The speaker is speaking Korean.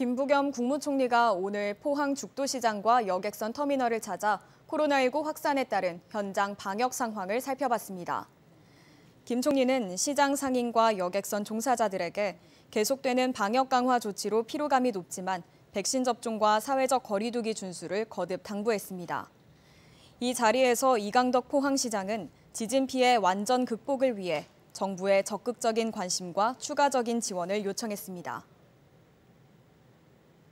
김부겸 국무총리가 오늘 포항 죽도시장과 여객선 터미널을 찾아 코로나19 확산에 따른 현장 방역 상황을 살펴봤습니다. 김 총리는 시장 상인과 여객선 종사자들에게 계속되는 방역 강화 조치로 피로감이 높지만 백신 접종과 사회적 거리두기 준수를 거듭 당부했습니다. 이 자리에서 이강덕 포항시장은 지진 피해 완전 극복을 위해 정부의 적극적인 관심과 추가적인 지원을 요청했습니다.